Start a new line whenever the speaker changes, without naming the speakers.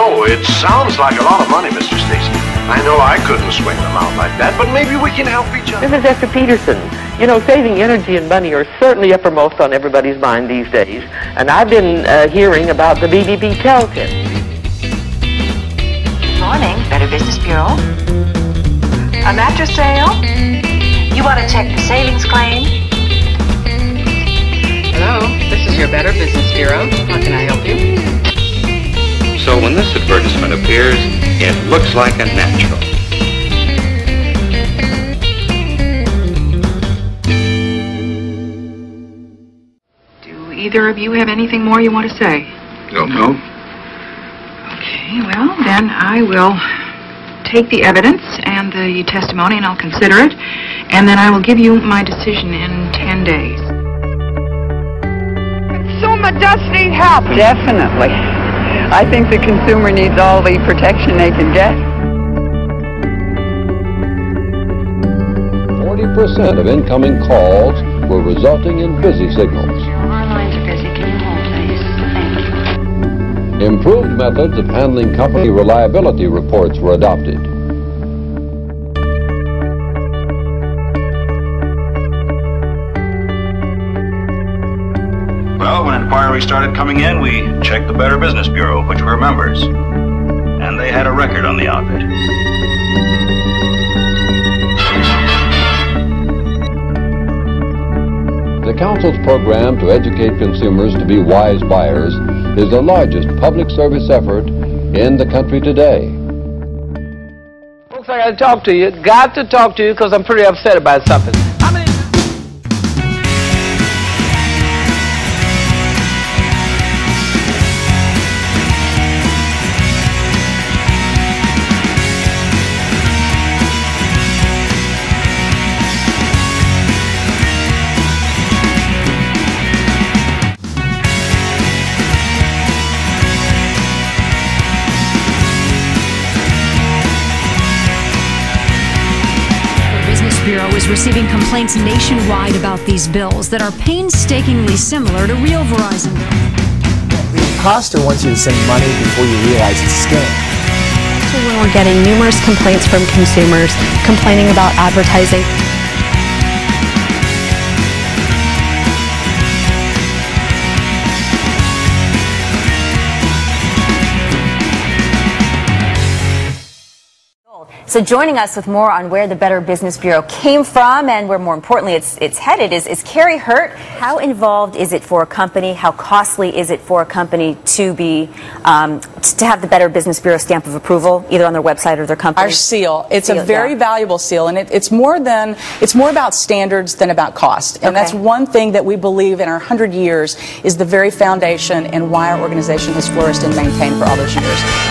Oh, it sounds like a lot of money, Mr. Stacy. I know I couldn't swing them out like that, but maybe we can help each other.
This is Esther Peterson. You know, saving energy and money are certainly uppermost on everybody's mind these days. And I've been uh, hearing about the BBB Telkit.
Good morning, Better Business Bureau. A mattress sale? You want to check the savings claim?
Hello, this is your Better Business Bureau. How can I help you?
So when this advertisement appears, it looks like a natural.
Do either of you have anything more you want to say?
No. No.
Okay, well, then I will take the evidence and the testimony and I'll consider it, and then I will give you my decision in 10 days.
Consumer does need help. Definitely. I think the consumer needs all the protection they can get.
40% of incoming calls were resulting in busy signals.
Our lines are busy. Can you hold, please? Thank you.
Improved methods of handling company reliability reports were adopted.
Inquiries started coming in, we checked the Better Business Bureau, which we're members. And they had a record on the outfit.
The Council's program to educate consumers to be wise buyers is the largest public service effort in the country today.
Folks, I got to talk to you. Got to talk to you because I'm pretty upset about something.
Bureau is receiving complaints nationwide about these bills that are painstakingly similar to real Verizon bills.
The imposter wants you to send money before you realize it's a scam.
when we're getting numerous complaints from consumers complaining about advertising.
So joining us with more on where the Better Business Bureau came from and where more importantly it's, it's headed is, is Carrie Hurt. How involved is it for a company? How costly is it for a company to be um, to have the Better Business Bureau stamp of approval either on their website or their company?
Our seal. It's
Seal,
a very
yeah.
valuable seal, and it, it's more than it's more about standards than about cost. And that's one thing that we believe in our hundred years is the very foundation and why our organization has flourished and maintained for all those years.